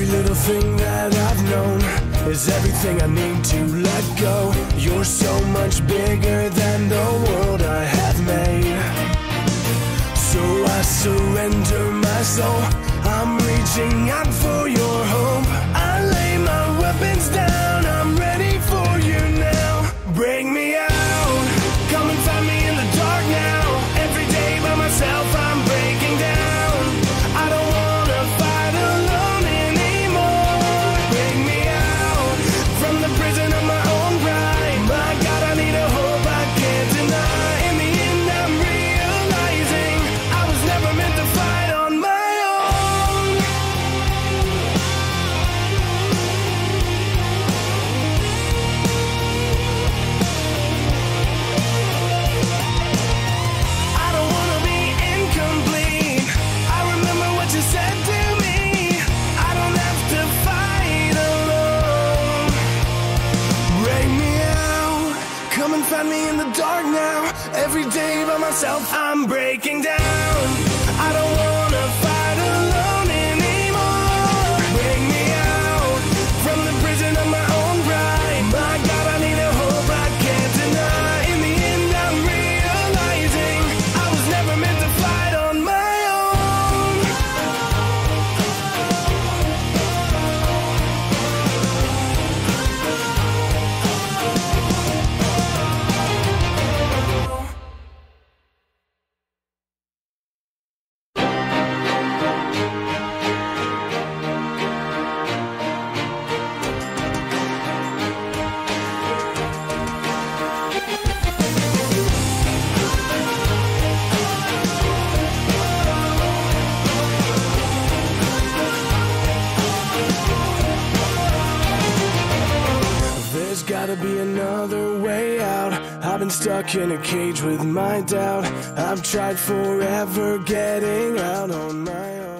Every little thing that I've known is everything I need to let go. You're so much bigger than the world I have made. So I surrender my soul. I'm reaching out for your hope. Me in the dark now. Every day by myself, I'm breaking down. Gotta be another way out. I've been stuck in a cage with my doubt. I've tried forever getting out on my